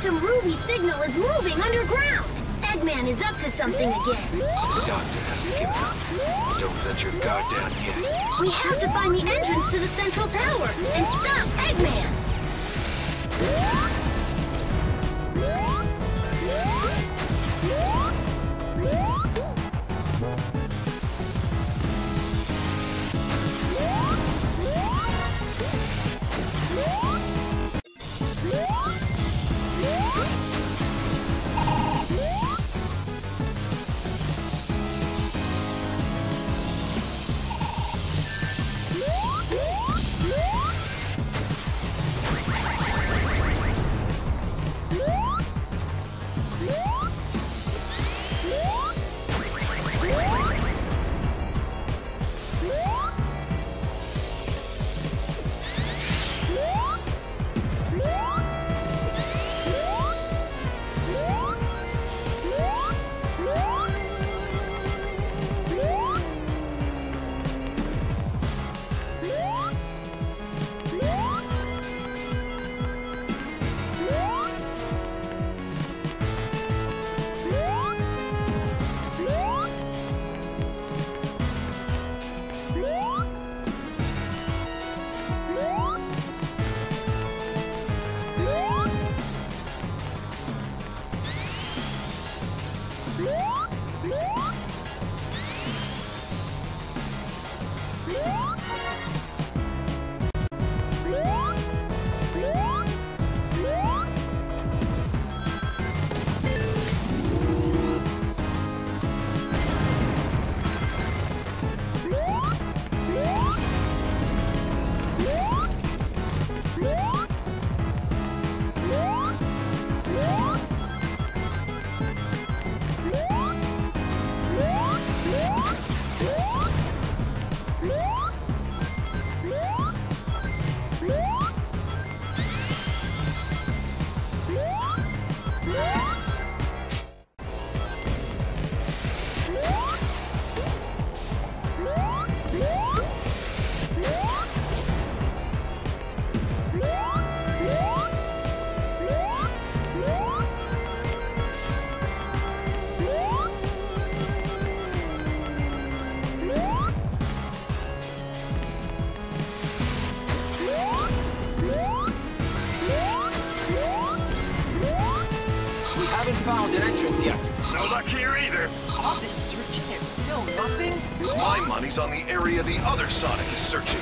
Phantom Ruby signal is moving underground. Eggman is up to something again. The doctor hasn't given up. Don't let your guard down yet. We have to find the entrance to the central tower and stop Eggman. Found an entrance yet. No luck here either. All this searching and still nothing? My money's on the area the other Sonic is searching.